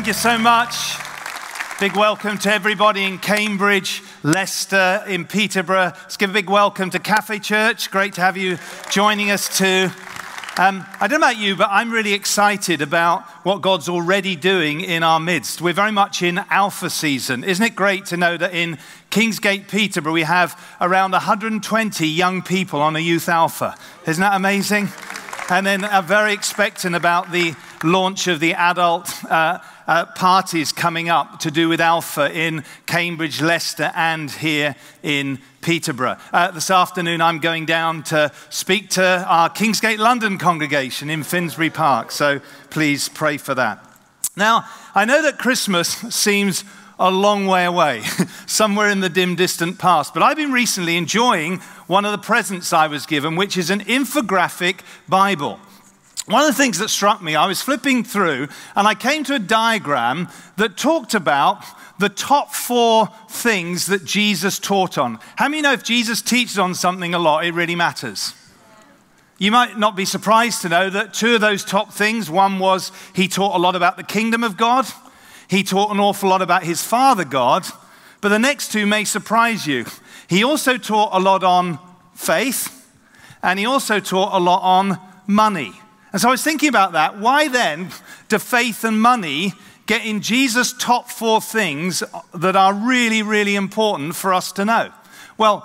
Thank you so much. Big welcome to everybody in Cambridge, Leicester, in Peterborough. Let's give a big welcome to Cafe Church. Great to have you joining us too. Um, I don't know about you, but I'm really excited about what God's already doing in our midst. We're very much in Alpha season. Isn't it great to know that in Kingsgate, Peterborough, we have around 120 young people on a youth Alpha? Isn't that amazing? And then I'm very expectant about the launch of the adult uh, uh, parties coming up to do with Alpha in Cambridge, Leicester, and here in Peterborough. Uh, this afternoon, I'm going down to speak to our Kingsgate London congregation in Finsbury Park, so please pray for that. Now, I know that Christmas seems a long way away, somewhere in the dim, distant past. But I've been recently enjoying one of the presents I was given, which is an infographic Bible. One of the things that struck me, I was flipping through and I came to a diagram that talked about the top four things that Jesus taught on. How many know if Jesus teaches on something a lot, it really matters? You might not be surprised to know that two of those top things one was he taught a lot about the kingdom of God, he taught an awful lot about his Father God, but the next two may surprise you. He also taught a lot on faith, and he also taught a lot on money. And so I was thinking about that. Why then do faith and money get in Jesus' top four things that are really, really important for us to know? Well,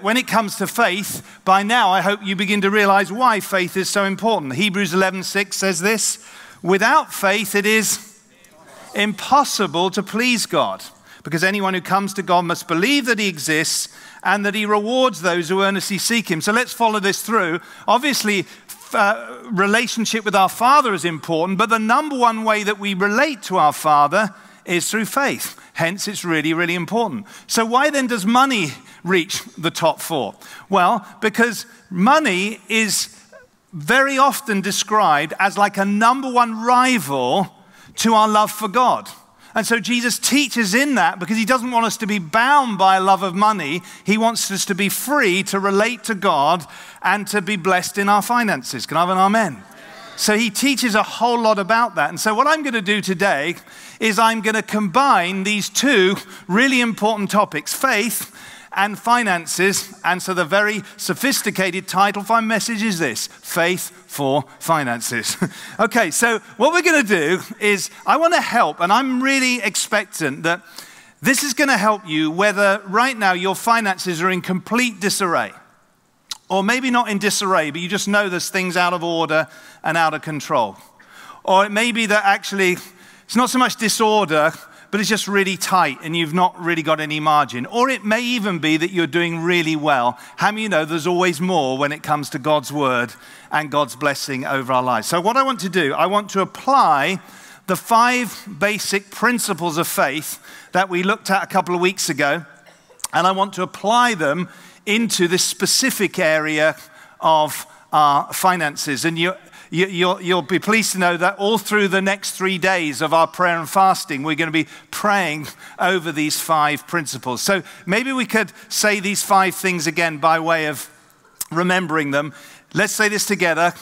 when it comes to faith, by now I hope you begin to realize why faith is so important. Hebrews 11:6 says this, without faith it is impossible to please God, because anyone who comes to God must believe that He exists and that He rewards those who earnestly seek Him. So let's follow this through. Obviously, uh, relationship with our Father is important, but the number one way that we relate to our Father is through faith. Hence, it's really, really important. So, why then does money reach the top four? Well, because money is very often described as like a number one rival to our love for God. And so Jesus teaches in that because he doesn't want us to be bound by a love of money. He wants us to be free to relate to God and to be blessed in our finances. Can I have an amen? So he teaches a whole lot about that. And so, what I'm going to do today is I'm going to combine these two really important topics faith and finances. And so the very sophisticated title for my message is this Faith for Finances. okay, so what we're going to do is I want to help, and I'm really expectant that this is going to help you whether right now your finances are in complete disarray. Or maybe not in disarray, but you just know there's things out of order and out of control. Or it may be that actually it's not so much disorder, but it's just really tight and you've not really got any margin. Or it may even be that you're doing really well. How many you know there's always more when it comes to God's word and God's blessing over our lives? So, what I want to do, I want to apply the five basic principles of faith that we looked at a couple of weeks ago, and I want to apply them into this specific area of our finances. And you, you, will you'll be pleased to know that all through the next three days of our prayer and fasting, we're going to be praying over these five principles. So maybe we could say these five things again by way of remembering them. Let's say this together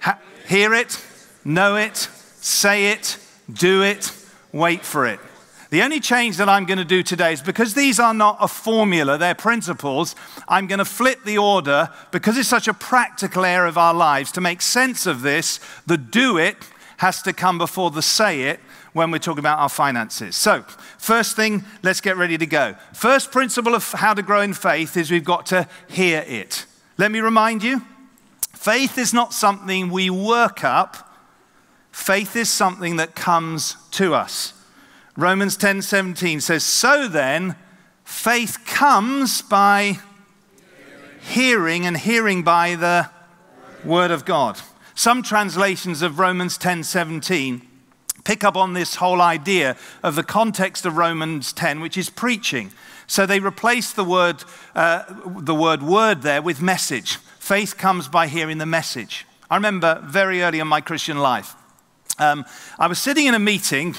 ha- hear it, know it, say it, do it, wait for it. The only change that I'm going to do today is because these are not a formula, they're principles, I'm going to flip the order because it's such a practical area of our lives. To make sense of this, the do it has to come before the say it when we're talking about our finances. So, first thing, let's get ready to go. First principle of how to grow in faith is we've got to hear it. Let me remind you faith is not something we work up, faith is something that comes to us. Romans 10 17 says, So then, faith comes by hearing, and hearing by the word of God. Some translations of Romans 10 17 pick up on this whole idea of the context of Romans 10, which is preaching. So they replace the word, uh, the word word there with message. Faith comes by hearing the message. I remember very early in my Christian life, um, I was sitting in a meeting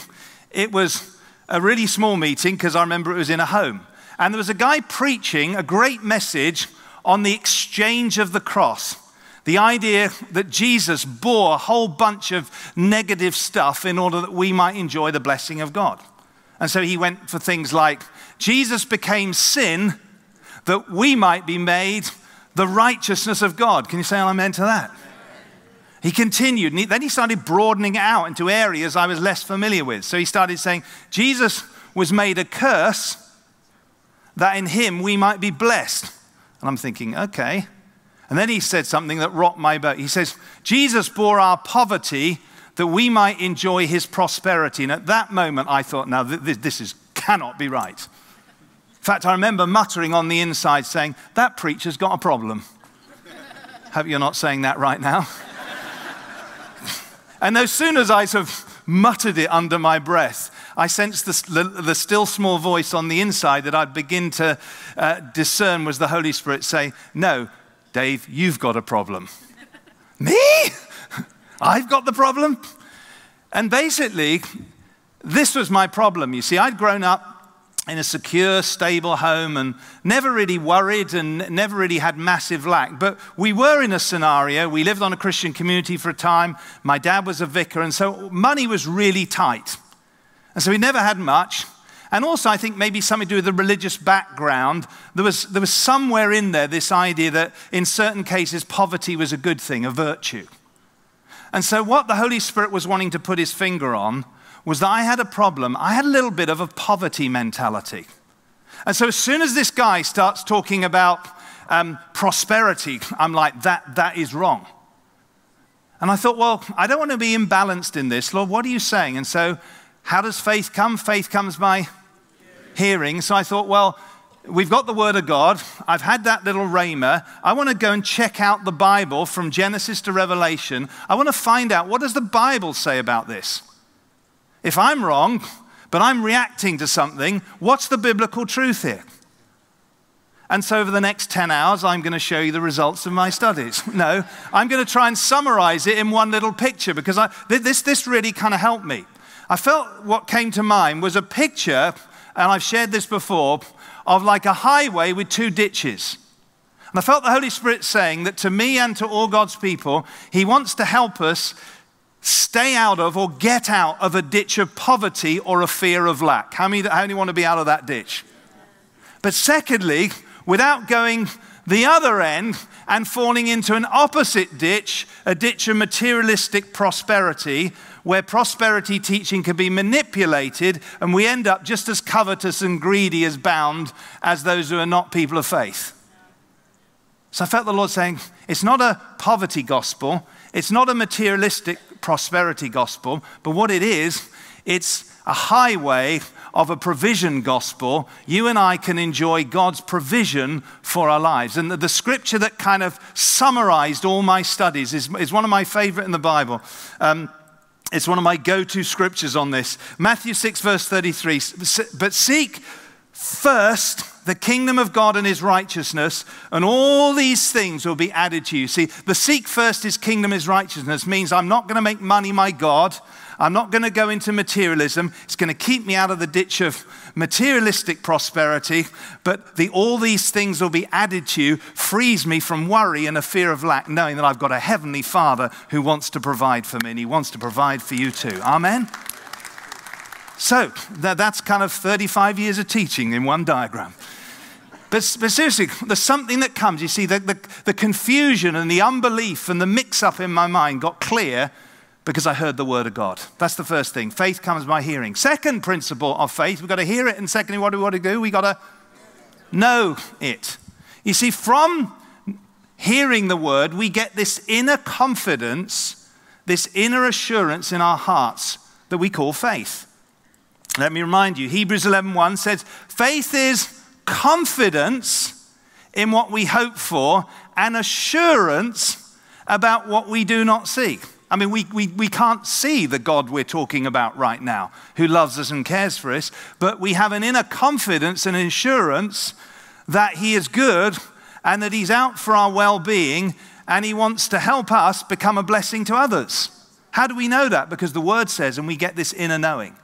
it was a really small meeting because I remember it was in a home. And there was a guy preaching a great message on the exchange of the cross. The idea that Jesus bore a whole bunch of negative stuff in order that we might enjoy the blessing of God. And so he went for things like Jesus became sin that we might be made the righteousness of God. Can you say amen to that? He continued, and then he started broadening out into areas I was less familiar with. So he started saying, Jesus was made a curse that in him we might be blessed. And I'm thinking, okay. And then he said something that rocked my boat. He says, Jesus bore our poverty that we might enjoy his prosperity. And at that moment, I thought, now this, this is, cannot be right. In fact, I remember muttering on the inside saying, that preacher's got a problem. Hope you're not saying that right now. and as soon as I sort of muttered it under my breath, I sensed the, the, still small voice on the inside that I'd begin to uh, discern was the Holy Spirit say, No, Dave, you've got a problem. Me? I've got the problem? And basically, this was my problem. You see, I'd grown up in a secure, stable home and never really worried and never really had massive lack. But we were in a scenario, we lived on a Christian community for a time. My dad was a vicar, and so money was really tight. And so we never had much. And also, I think maybe something to do with the religious background. There was, there was somewhere in there this idea that in certain cases, poverty was a good thing, a virtue. And so, what the Holy Spirit was wanting to put his finger on was that I had a problem. I had a little bit of a poverty mentality. And so, as soon as this guy starts talking about um, prosperity, I'm like, that, that is wrong. And I thought, well, I don't want to be imbalanced in this. Lord, what are you saying? And so how does faith come? Faith comes by hearing. So I thought, well, we've got the Word of God. I've had that little rhema. I want to go and check out the Bible from Genesis to Revelation. I want to find out what does the Bible say about this? If I'm wrong, but I'm reacting to something, what's the biblical truth here? And so, over the next 10 hours, I'm going to show you the results of my studies. No, I'm going to try and summarize it in one little picture because I, this, this really kind of helped me. I felt what came to mind was a picture, and I've shared this before, of like a highway with two ditches. And I felt the Holy Spirit saying that to me and to all God's people, He wants to help us stay out of or get out of a ditch of poverty or a fear of lack. How many, how many want to be out of that ditch? But secondly, without going the other end and falling into an opposite ditch, a ditch of materialistic prosperity, where prosperity teaching can be manipulated and we end up just as covetous and greedy as bound as those who are not people of faith. So I felt the Lord saying, it's not a poverty gospel, it's not a materialistic prosperity gospel, but what it is, it's a highway of a provision gospel. You and I can enjoy God's provision for our lives. And the, the scripture that kind of summarized all my studies is, is one of my favorite in the Bible. Um, it's one of my go to scriptures on this. Matthew 6, verse 33. But seek first the kingdom of God and his righteousness, and all these things will be added to you. See, the seek first his kingdom, his righteousness means I'm not going to make money my God. I'm not going to go into materialism. It's going to keep me out of the ditch of materialistic prosperity, but the, all these things will be added to you, frees me from worry and a fear of lack, knowing that I've got a heavenly Father who wants to provide for me, and He wants to provide for you too. Amen? So that, that's kind of 35 years of teaching in one diagram. But, but, seriously, there's something that comes. You see, the, the, the confusion and the unbelief and the mix up in my mind got clear because I heard the word of God. That's the first thing. Faith comes by hearing. Second principle of faith, we've got to hear it. And secondly, what do we want to do? We've got to know it. You see, from hearing the word, we get this inner confidence, this inner assurance in our hearts that we call faith. Let me remind you, Hebrews 11:1 says, faith is confidence in what we hope for and assurance about what we do not see. I mean, we, we, we can't see the God we're talking about right now, who loves us and cares for us, but we have an inner confidence and assurance that He is good and that He's out for our well being and He wants to help us become a blessing to others. How do we know that? Because the Word says, and we get this inner knowing.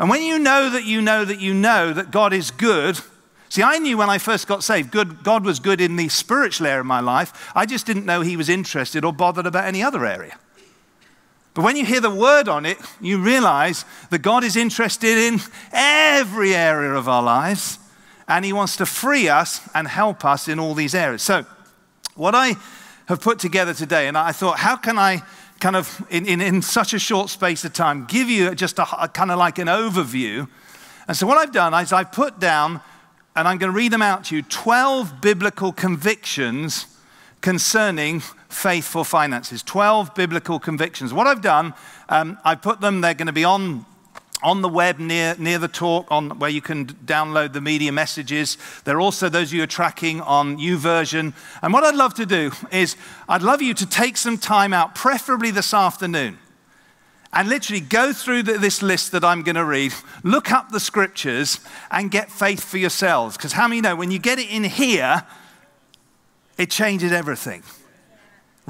And when you know that you know that you know that God is good, See, I knew when I first got saved, good, God was good in the spiritual area of my life. I just didn't know He was interested or bothered about any other area. But when you hear the word on it, you realize that God is interested in every area of our lives and He wants to free us and help us in all these areas. So, what I have put together today, and I thought, how can I kind of, in, in, in such a short space of time, give you just a, a kind of like an overview. And so, what I've done is I've put down, and I'm going to read them out to you 12 biblical convictions concerning faithful finances. 12 biblical convictions. What I've done, um, I put them, they're going to be on on the web near, near the talk on where you can download the media messages. There are also those you are tracking on YouVersion. And what I'd love to do is I'd love you to take some time out, preferably this afternoon, and literally go through the, this list that I'm going to read, look up the scriptures, and get faith for yourselves. Because how many know when you get it in here, it changes everything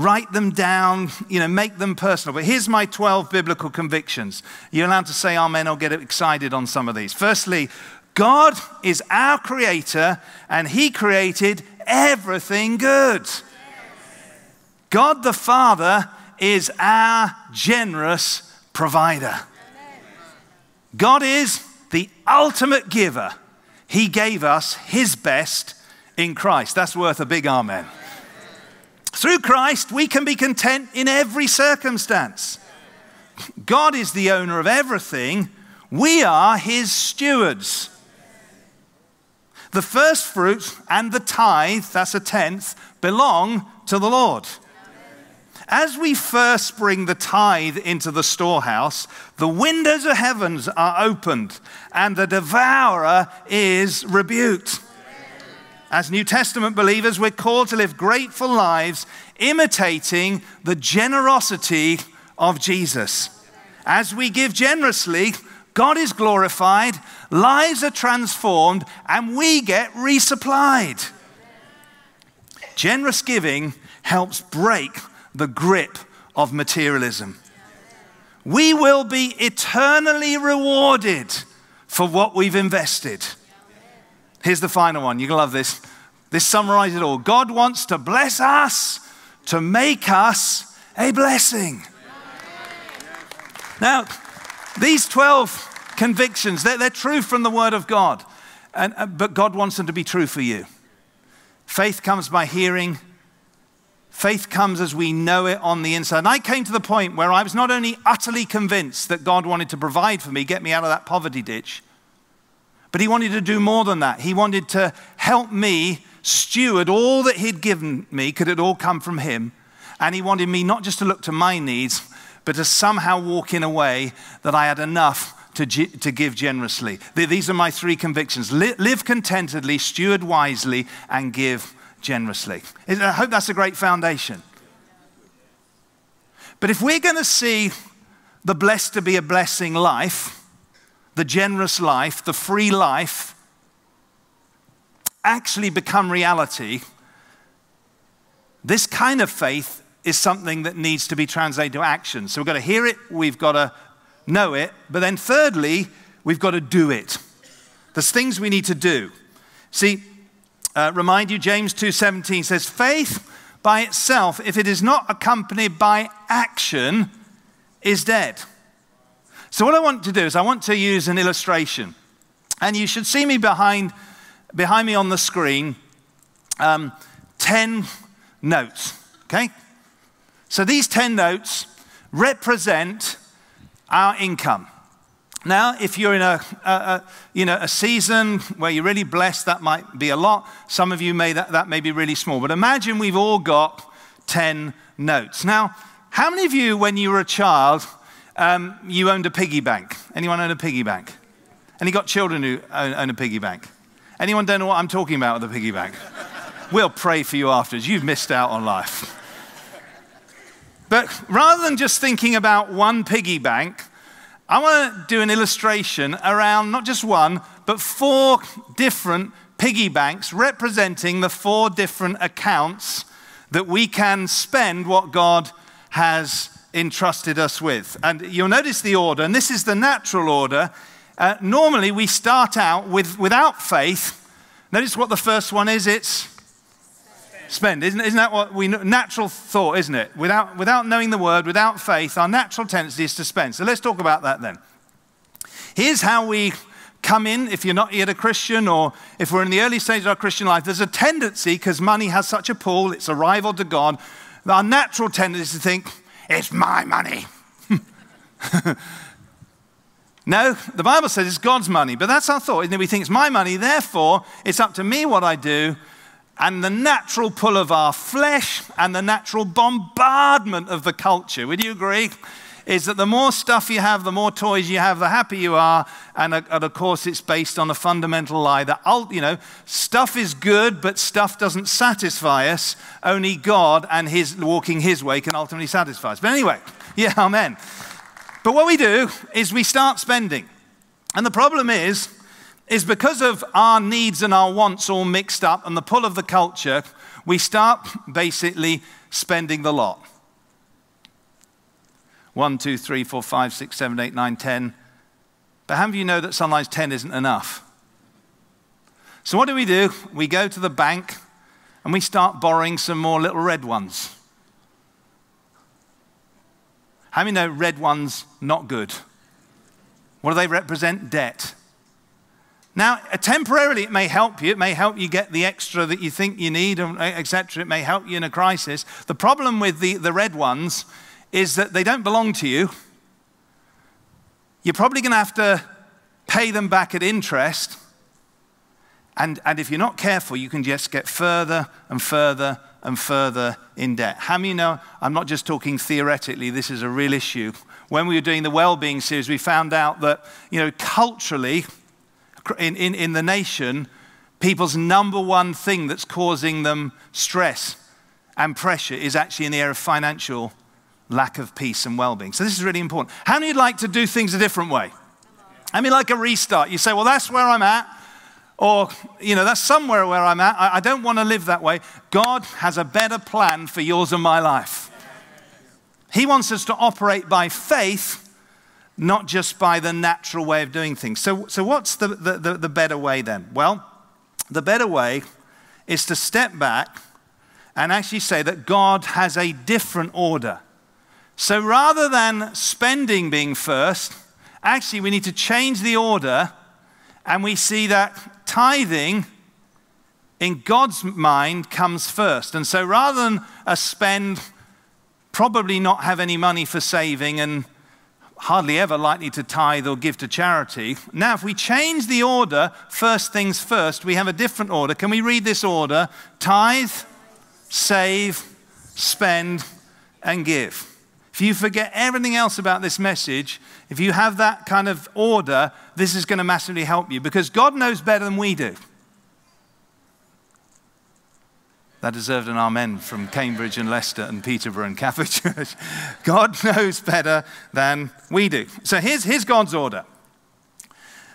write them down, you know, make them personal. But here's my 12 biblical convictions. You're allowed to say amen or get excited on some of these. Firstly, God is our creator and he created everything good. God the Father is our generous provider. God is the ultimate giver. He gave us his best in Christ. That's worth a big amen. Through Christ, we can be content in every circumstance. God is the owner of everything. We are his stewards. The first fruit and the tithe, that's a tenth, belong to the Lord. As we first bring the tithe into the storehouse, the windows of heavens are opened and the devourer is rebuked. As New Testament believers, we're called to live grateful lives imitating the generosity of Jesus. As we give generously, God is glorified, lives are transformed, and we get resupplied. Generous giving helps break the grip of materialism. We will be eternally rewarded for what we've invested. Here's the final one. You're going to love this. This summarizes it all. God wants to bless us to make us a blessing. Now, these 12 convictions, they're, they're true from the Word of God, and, uh, but God wants them to be true for you. Faith comes by hearing. Faith comes as we know it on the inside. And I came to the point where I was not only utterly convinced that God wanted to provide for me, get me out of that poverty ditch, but he wanted to do more than that. He wanted to help me steward all that he'd given me, could it all come from him? And he wanted me not just to look to my needs, but to somehow walk in a way that I had enough to, to give generously. These are my three convictions live contentedly, steward wisely, and give generously. I hope that's a great foundation. But if we're going to see the blessed to be a blessing life, the generous life, the free life, actually become reality, this kind of faith is something that needs to be translated to action. So we've got to hear it, we've got to know it, but then thirdly, we've got to do it. There's things we need to do. See, uh, remind you, James 2:17 says, "Faith by itself, if it is not accompanied by action, is dead." So, what I want to do is, I want to use an illustration. And you should see me behind, behind me on the screen um, 10 notes. Okay? So, these 10 notes represent our income. Now, if you're in a, a, a, you know, a season where you're really blessed, that might be a lot. Some of you may, that, that may be really small. But imagine we've all got 10 notes. Now, how many of you, when you were a child, um, you owned a piggy bank. Anyone own a piggy bank? Any got children who own, own a piggy bank? Anyone don't know what I'm talking about with a piggy bank? we'll pray for you afterwards. You've missed out on life. But rather than just thinking about one piggy bank, I want to do an illustration around not just one, but four different piggy banks representing the four different accounts that we can spend what God has entrusted us with. And you'll notice the order, and this is the natural order. Uh, normally, we start out with, without faith, Notice what the first one is it's spend. Isn't, isn't that what we natural thought, isn't it? Without, without knowing the word, without faith, our natural tendency is to spend. So let's talk about that then. Here's how we come in if you're not yet a Christian or if we're in the early stage of our Christian life. There's a tendency, because money has such a pull, it's a rival to God, our natural tendency is to think, it's my money. no, the Bible says it's God's money, but that's our thought? We think it's my money, therefore it's up to me what I do. And the natural pull of our flesh and the natural bombardment of the culture. Would you agree? Is that the more stuff you have, the more toys you have, the happier you are. And, uh, and of course, it's based on a fundamental lie that, you know, stuff is good, but stuff doesn't satisfy us. Only God and his walking his way can ultimately satisfy us. But anyway, yeah, amen. But what we do is we start spending. And the problem is, is because of our needs and our wants all mixed up and the pull of the culture, we start basically spending the lot. 1, 2, 3, 4, 5, 6, 7, 8, 9, 10. But how do you know that sometimes 10 isn't enough? So, what do we do? We go to the bank and we start borrowing some more little red ones. How many know red ones not good? What do they represent? Debt. Now, uh, temporarily, it may help you. It may help you get the extra that you think you need, etc. It may help you in a crisis. The problem with the, the red ones is that they don't belong to you. You're probably going to have to pay them back at interest. And, and if you're not careful, you can just get further and further and further in debt. How many know? I'm not just talking theoretically, this is a real issue. When we were doing the well-being series, we found out that, you know, culturally, in, in, in the nation, people's number one thing that's causing them stress and pressure is actually in the area of financial lack of peace and well being. So, this is really important. How many would like to do things a different way? I mean, like a restart. You say, well, that's where I'm at. Or, you know, that's somewhere where I'm at. I, I don't want to live that way. God has a better plan for yours and my life. He wants us to operate by faith, not just by the natural way of doing things. So, so what's the, the, the, the better way then? Well, the better way is to step back and actually say that God has a different order so rather than spending being first, actually we need to change the order and we see that tithing in God's mind comes first. And so rather than a spend, probably not have any money for saving and hardly ever likely to tithe or give to charity. Now, if we change the order, first things first, we have a different order. Can we read this order? Tithe, save, spend, and give. If you forget everything else about this message, if you have that kind of order, this is going to massively help you because God knows better than we do. That deserved an amen from Cambridge and Leicester and Peterborough and Catholic Church. God knows better than we do. So here's, here's God's order.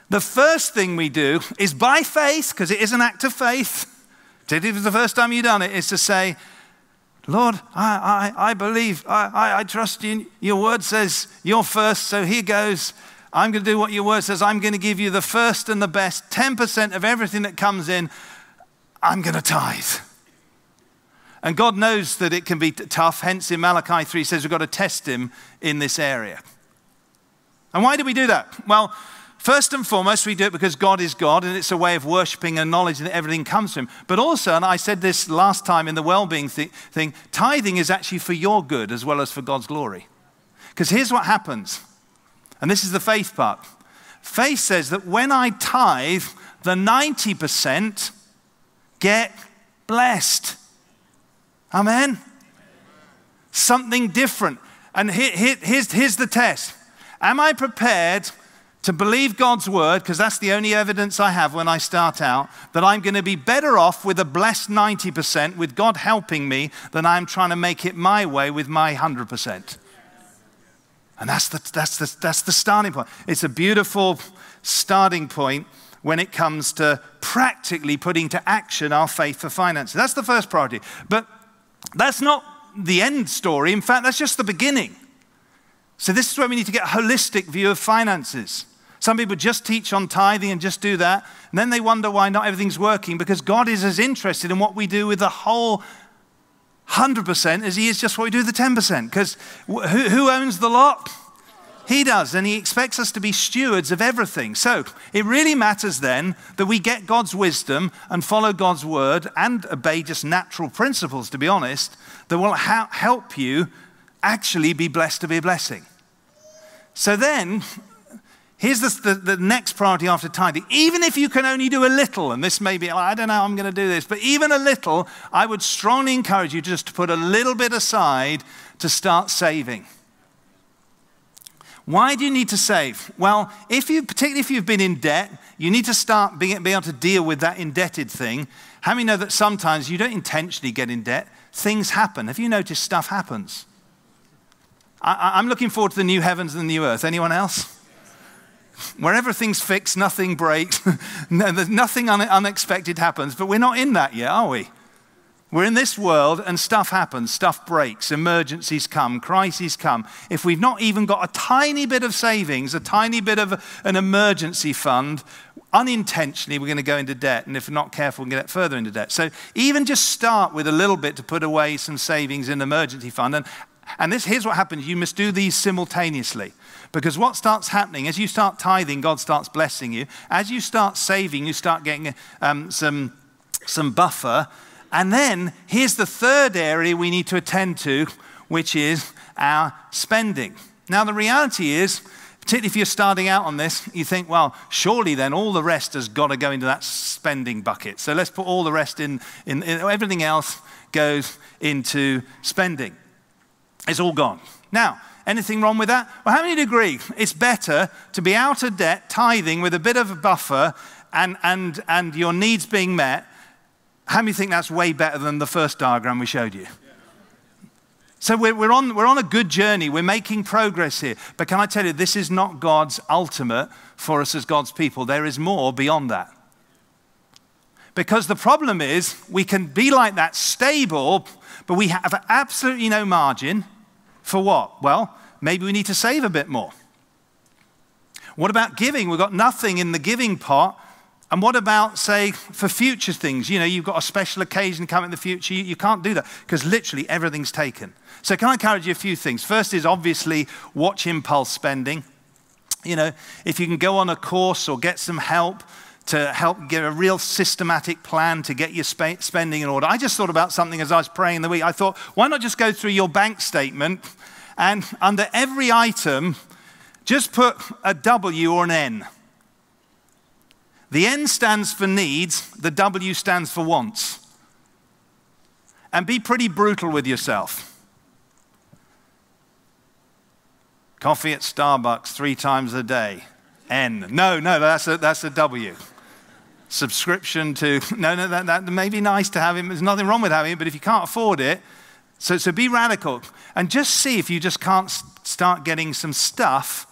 The first thing we do is by faith, because it is an act of faith. If it's the first time you've done it, is to say, Lord, I, I, I believe, I, I, I trust you. Your word says you're first, so here goes. I'm going to do what your word says. I'm going to give you the first and the best, 10% of everything that comes in. I'm going to tithe. And God knows that it can be tough. Hence, in Malachi 3 says we've got to test him in this area. And why do we do that? Well, First and foremost, we do it because God is God and it's a way of worshiping and knowledge that everything comes from Him. But also, and I said this last time in the well being thing, thing, tithing is actually for your good as well as for God's glory. Because here's what happens, and this is the faith part faith says that when I tithe, the 90% get blessed. Amen? Something different. And here, here, here's, here's the test Am I prepared? To believe God's word, because that's the only evidence I have when I start out, that I'm going to be better off with a blessed 90% with God helping me than I'm trying to make it my way with my 100%. And that's the, that's the, that's the starting point. It's a beautiful starting point when it comes to practically putting to action our faith for finances. That's the first priority. But that's not the end story. In fact, that's just the beginning. So, this is where we need to get a holistic view of finances. Some people just teach on tithing and just do that. And then they wonder why not everything's working because God is as interested in what we do with the whole 100% as he is just what we do with the 10%. Because who, who owns the lot? He does, and He expects us to be stewards of everything. So it really matters then that we get God's wisdom and follow God's word and obey just natural principles, to be honest, that will ha- help you actually be blessed to be a blessing. So then, here's the, the, the, next priority after tithing. Even if you can only do a little, and this may be, I don't know, I'm going to do this, but even a little, I would strongly encourage you just to put a little bit aside to start saving. Why do you need to save? Well, if you, particularly if you've been in debt, you need to start being, being able to deal with that indebted thing. How many know that sometimes you don't intentionally get in debt? Things happen. Have you noticed stuff happens? I, am looking forward to the new heavens and the new earth. Anyone else? Where everything's fixed, nothing breaks, nothing unexpected happens, but we're not in that yet, are we? We're in this world and stuff happens, stuff breaks, emergencies come, crises come. If we've not even got a tiny bit of savings, a tiny bit of an emergency fund, unintentionally we're going to go into debt. And if we're not careful, we can get further into debt. So even just start with a little bit to put away some savings in an emergency fund. And, and this, here's what happens you must do these simultaneously. Because what starts happening, as you start tithing, God starts blessing you. As you start saving, you start getting um, some, some buffer and then here's the third area we need to attend to, which is our spending. Now, the reality is, particularly if you're starting out on this, you think, well, surely then all the rest has got to go into that spending bucket. So let's put all the rest in, in, in everything else goes into spending. It's all gone. Now, anything wrong with that? Well, how many agree? It's better to be out of debt, tithing with a bit of a buffer, and, and, and your needs being met, how many think that's way better than the first diagram we showed you? So we're, we're, on, we're on a good journey. We're making progress here. But can I tell you, this is not God's ultimate for us as God's people. There is more beyond that. Because the problem is, we can be like that, stable, but we have absolutely no margin for what? Well, maybe we need to save a bit more. What about giving? We've got nothing in the giving pot and what about, say, for future things? You know, you've got a special occasion coming in the future. You, you can't do that because literally everything's taken. So, can I encourage you a few things? First is obviously watch impulse spending. You know, if you can go on a course or get some help to help get a real systematic plan to get your sp- spending in order. I just thought about something as I was praying the week. I thought, why not just go through your bank statement and under every item, just put a W or an N. The N stands for needs, the W stands for wants. And be pretty brutal with yourself. Coffee at Starbucks three times a day. N. No, no, that's a, that's a W. Subscription to, no, no, that, that may be nice to have it. There's nothing wrong with having it, but if you can't afford it, so, so be radical. And just see if you just can't start getting some stuff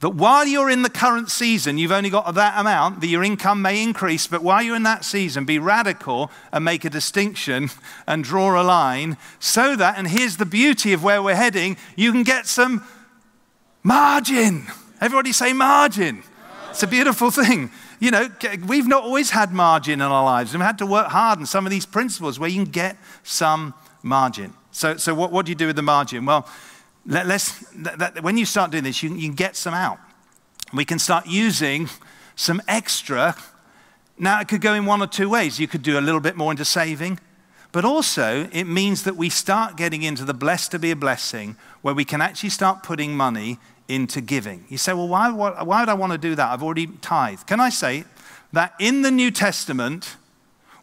that while you're in the current season, you've only got that amount, that your income may increase, but while you're in that season, be radical and make a distinction and draw a line so that, and here's the beauty of where we're heading, you can get some margin. Everybody say margin. It's a beautiful thing. You know, we've not always had margin in our lives. We've had to work hard on some of these principles where you can get some margin. So, so what, what do you do with the margin? Well, let, us when you start doing this, you, you can get some out. We can start using some extra. Now, it could go in one or two ways. You could do a little bit more into saving, but also it means that we start getting into the blessed to be a blessing where we can actually start putting money into giving. You say, well, why, why, would I want to do that? I've already tithed. Can I say that in the New Testament,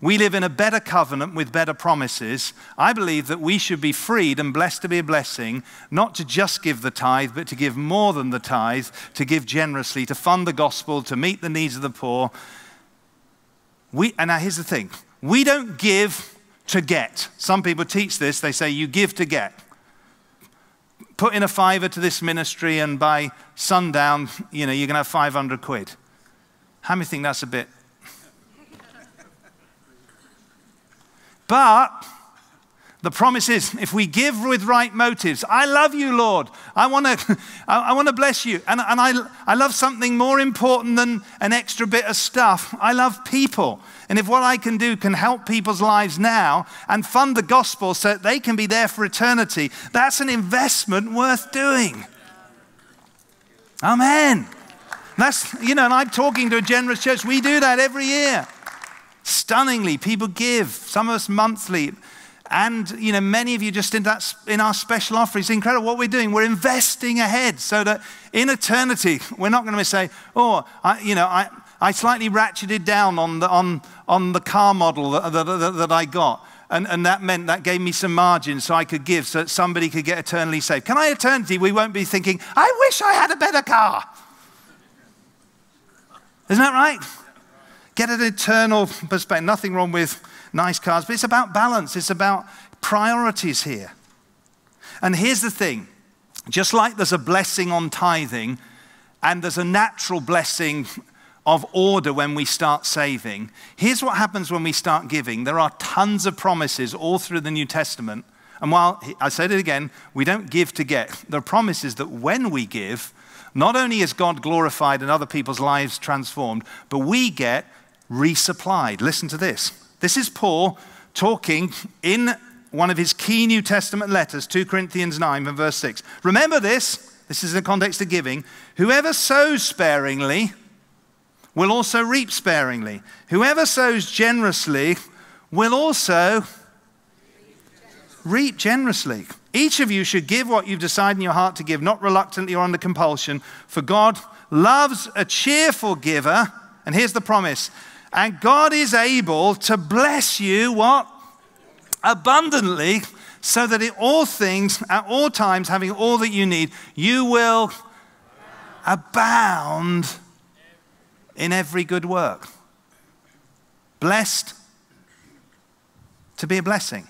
we live in a better covenant with better promises. I believe that we should be freed and blessed to be a blessing, not to just give the tithe, but to give more than the tithe, to give generously, to fund the gospel, to meet the needs of the poor. We, and now here's the thing we don't give to get. Some people teach this, they say you give to get. Put in a fiver to this ministry, and by sundown, you know, you're going to have 500 quid. How many think that's a bit But The promise is if we give with right motives, I love you, Lord. I want to I, to bless you. And, and I, I love something more important than an extra bit of stuff. I love people. And if what I can do can help people's lives now and fund the gospel so that they can be there for eternity, that's an investment worth doing. Amen. That's, you know, and I'm talking to a generous church. We do that every year. Stunningly, people give, some of us monthly. And, you know, many of you just in, that, in our special offer. It's incredible what we're doing. We're investing ahead so that in eternity, we're not going to say, oh, I, you know, I, I slightly ratcheted down on the, on, on the car model that, that, that, I got. And, and, that meant that gave me some margin so I could give so that somebody could get eternally saved. Can I eternity? We won't be thinking, I wish I had a better car. Isn't that right? Get an eternal perspective. Nothing wrong with nice cars, but it's about balance. It's about priorities here. And here's the thing just like there's a blessing on tithing, and there's a natural blessing of order when we start saving. Here's what happens when we start giving there are tons of promises all through the New Testament. And while I said it again, we don't give to get, there are promises that when we give, not only is God glorified and other people's lives transformed, but we get resupplied. Listen to this. This is Paul talking in one of his key New Testament letters, 2 Corinthians 9 and verse 6. Remember this, this is in the context of giving. Whoever sows sparingly will also reap sparingly. Whoever sows generously will also reap generously. Each of you should give what you've decided in your heart to give, not reluctantly or under compulsion, for God loves a cheerful giver. And here's the promise and God is able to bless you what? Abundantly, so that in all things, at all times, having all that you need, you will abound in every good work. Blessed to be a blessing.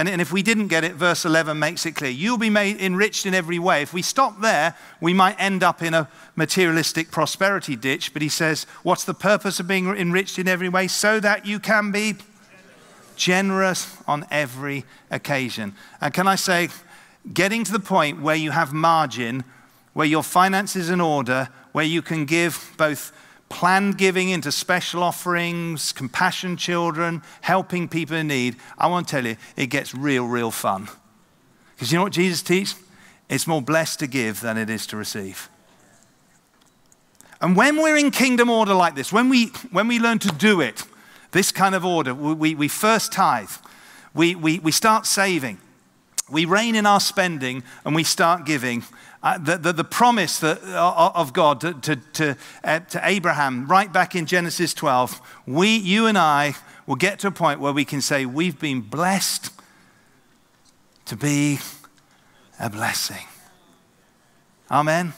And, and if we didn't get it, verse 11 makes it clear. You'll be made enriched in every way. If we stop there, we might end up in a materialistic prosperity ditch. But he says, What's the purpose of being enriched in every way? So that you can be generous on every occasion. And can I say, getting to the point where you have margin, where your finances in order, where you can give both planned giving into special offerings, compassion children, helping people in need, I want to tell you, it gets real, real fun. Because you know what Jesus teaches? It's more blessed to give than it is to receive. And when we're in kingdom order like this, when we, when we learn to do it, this kind of order, we, we first tithe, we, we, we start saving, we rein in our spending, and we start giving, uh, the, the, the, promise that, uh, of God to, to, to, uh, to Abraham, right back in Genesis 12, we, you and I, will get to a point where we can say, We've been blessed to be a blessing. Amen.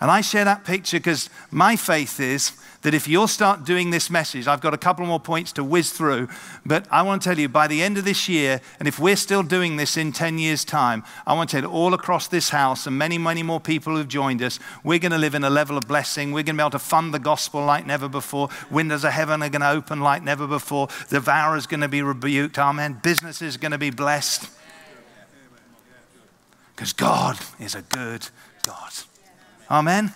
And I share that picture because my faith is that if you'll start doing this message, I've got a couple more points to whiz through, but I want to tell you by the end of this year, and if we're still doing this in 10 years' time, I want to tell you all across this house and many, many more people who've joined us, we're going to live in a level of blessing. We're going to be able to fund the gospel like never before. Windows of heaven are going to open like never before. The devourer is going to be rebuked. Amen. Business is going to be blessed. Because God is a good God. Amen.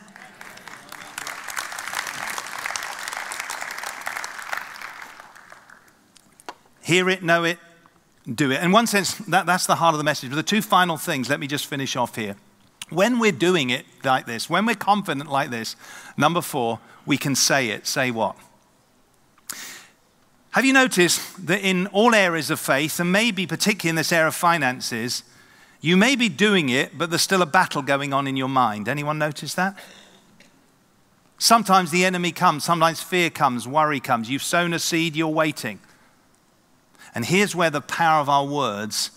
Hear it, know it, do it. In one sense, that, that's the heart of the message. But the two final things, let me just finish off here. When we're doing it like this, when we're confident like this, number four, we can say it. Say what? Have you noticed that in all areas of faith, and maybe particularly in this area of finances, you may be doing it, but there's still a battle going on in your mind. Anyone notice that? Sometimes the enemy comes, sometimes fear comes, worry comes. You've sown a seed, you're waiting. And here's where the power of our words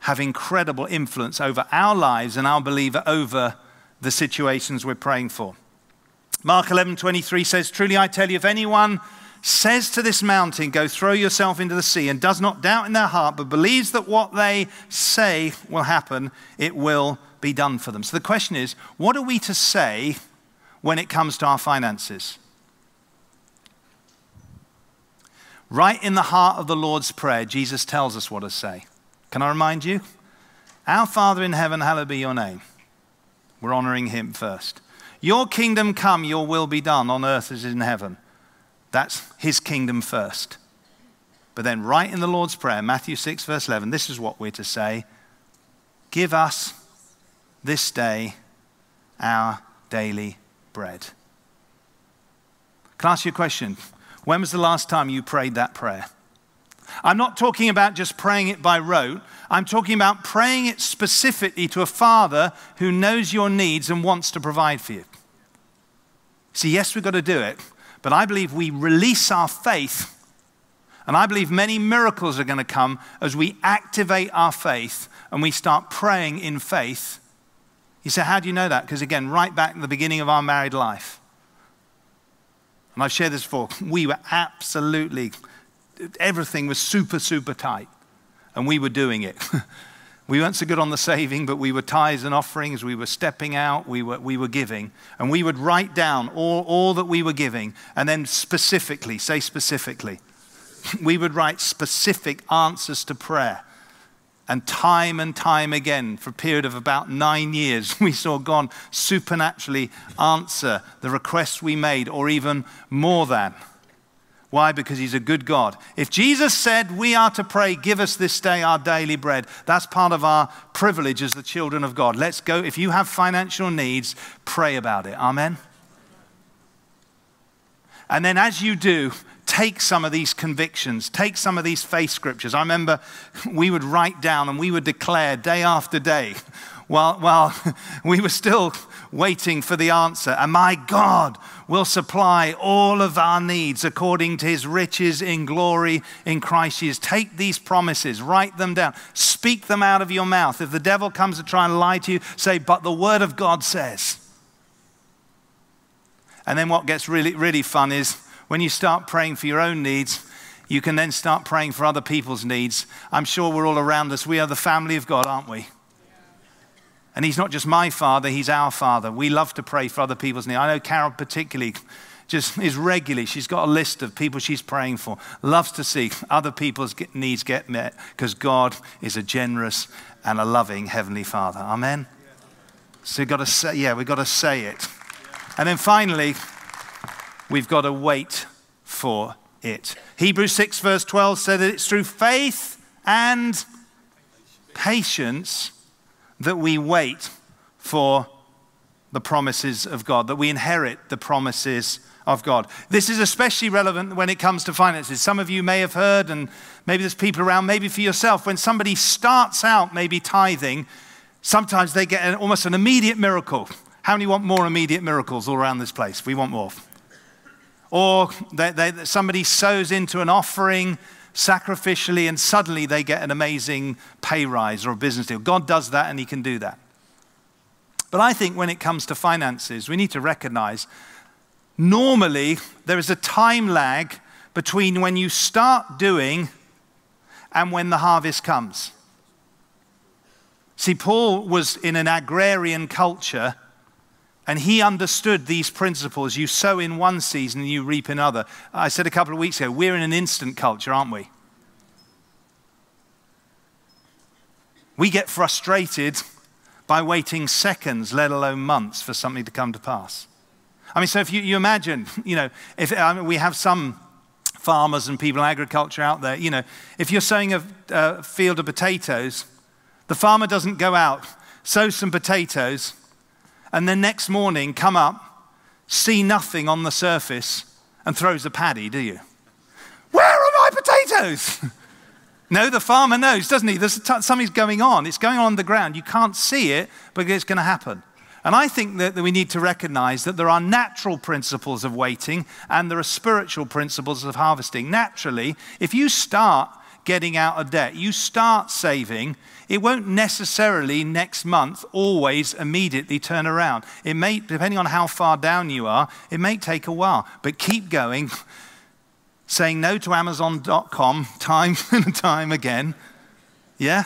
have incredible influence over our lives and our believer over the situations we're praying for. Mark 11:23 says, "Truly I tell you if anyone says to this mountain, go throw yourself into the sea and does not doubt in their heart but believes that what they say will happen, it will be done for them." So the question is, what are we to say when it comes to our finances? Right in the heart of the Lord's Prayer, Jesus tells us what to say. Can I remind you? Our Father in heaven, hallowed be your name. We're honoring him first. Your kingdom come, your will be done on earth as in heaven. That's his kingdom first. But then, right in the Lord's Prayer, Matthew 6, verse 11, this is what we're to say Give us this day our daily bread. Can I ask you a question? When was the last time you prayed that prayer? I'm not talking about just praying it by rote. I'm talking about praying it specifically to a father who knows your needs and wants to provide for you. See, yes, we've got to do it, but I believe we release our faith, and I believe many miracles are going to come as we activate our faith and we start praying in faith. You say, How do you know that? Because again, right back at the beginning of our married life, and I've shared this before, we were absolutely, everything was super, super tight, and we were doing it. We weren't so good on the saving, but we were tithes and offerings. We were stepping out. We were, we were giving. And we would write down all, all that we were giving. And then specifically, say specifically, we would write specific answers to prayer. And time and time again, for a period of about nine years, we saw God supernaturally answer the requests we made, or even more than. Why? Because he's a good God. If Jesus said we are to pray, give us this day our daily bread, that's part of our privilege as the children of God. Let's go. If you have financial needs, pray about it. Amen. And then as you do, take some of these convictions, take some of these faith scriptures. I remember we would write down and we would declare day after day while, while we were still waiting for the answer. And my God will supply all of our needs according to his riches in glory in Christ Jesus. Take these promises, write them down, speak them out of your mouth. If the devil comes to try and lie to you, say, But the word of God says. And then what gets really, really fun is when you start praying for your own needs, you can then start praying for other people's needs. I'm sure we're all around us. We are the family of God, aren't we? And he's not just my father, he's our father. We love to pray for other people's needs. I know Carol particularly just is regularly, she's got a list of people she's praying for, loves to see other people's needs get met because God is a generous and a loving Heavenly Father. Amen? So we've got to say, yeah, we've got to say it. And then finally, we've got to wait for it. Hebrews 6, verse 12 said that it's through faith and patience that we wait for the promises of God, that we inherit the promises of God. This is especially relevant when it comes to finances. Some of you may have heard, and maybe there's people around, maybe for yourself, when somebody starts out maybe tithing, sometimes they get an, almost an immediate miracle. How many want more immediate miracles all around this place? We want more. Or they, they, somebody sows into an offering sacrificially, and suddenly they get an amazing pay rise or a business deal. God does that, and He can do that. But I think when it comes to finances, we need to recognize normally there is a time lag between when you start doing and when the harvest comes. See, Paul was in an agrarian culture and he understood these principles. You sow in one season and you reap in another. I said a couple of weeks ago, we're in an instant culture, aren't we? We get frustrated by waiting seconds, let alone months, for something to come to pass. I mean, so if you, you imagine, you know, if I mean, we have some farmers and people in agriculture out there, you know, if you're sowing a, a field of potatoes, the farmer doesn't go out, sow some potatoes, and the next morning come up, see nothing on the surface, and throws a paddy, do you? Where are my potatoes? no, the farmer knows, doesn't he? There's something's going on. It's going on on the ground. You can't see it, but it's going to happen. And I think that, that we need to recognize that there are natural principles of waiting and there are spiritual principles of harvesting. Naturally, if you start getting out of debt, you start saving, it won't necessarily next month always immediately turn around. It may, depending on how far down you are, it may take a while, but keep going, saying no to Amazon.com time and time again. Yeah?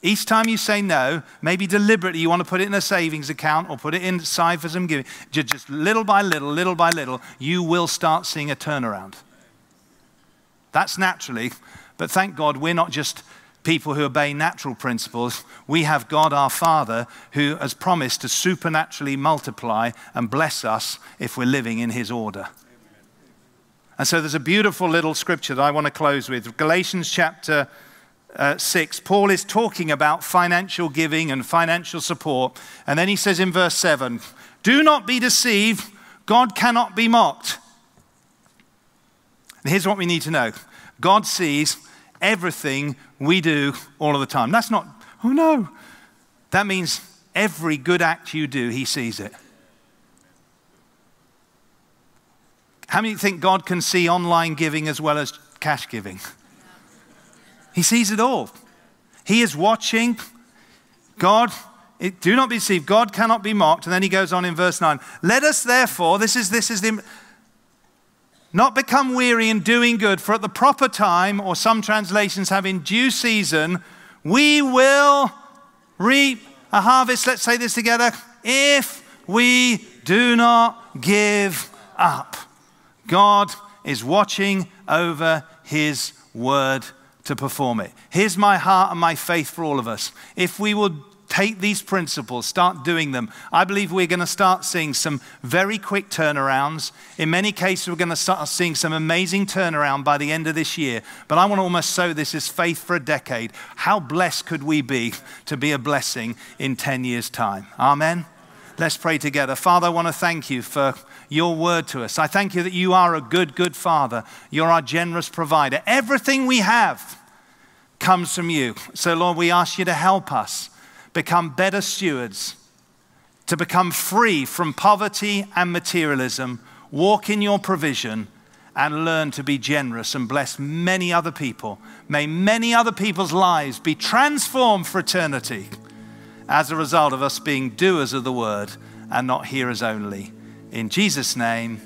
Each time you say no, maybe deliberately you want to put it in a savings account or put it inside for some giving, just little by little, little by little, you will start seeing a turnaround. That's naturally. But thank God we're not just people who obey natural principles. We have God our Father who has promised to supernaturally multiply and bless us if we're living in his order. And so there's a beautiful little scripture that I want to close with Galatians chapter uh, 6. Paul is talking about financial giving and financial support. And then he says in verse 7 Do not be deceived, God cannot be mocked. And here's what we need to know God sees everything we do all of the time. That's not, oh no. That means every good act you do, he sees it. How many think God can see online giving as well as cash giving? He sees it all. He is watching. God, do not be deceived. God cannot be mocked. And then he goes on in verse 9. Let us therefore, this is, this is the, not become weary in doing good, for at the proper time, or some translations have in due season, we will reap a harvest. Let's say this together. If we do not give up. God is watching over his word to perform it. Here's my heart and my faith for all of us. If we will take these principles, start doing them, I believe we're going to start seeing some very quick turnarounds. In many cases, we're going to start seeing some amazing turnaround by the end of this year. But I want to almost sow this as faith for a decade. How blessed could we be to be a blessing in 10 years' time? Amen. Let's pray together. Father, I want to thank you for your word to us. I thank you that you are a good, good Father. You're our generous provider. Everything we have comes from you. So, Lord, we ask you to help us become better stewards, to become free from poverty and materialism, walk in your provision, and learn to be generous and bless many other people. May many other people's lives be transformed for eternity as a result of us being doers of the word and not hearers only. In Jesus' name,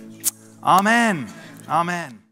amen. Amen.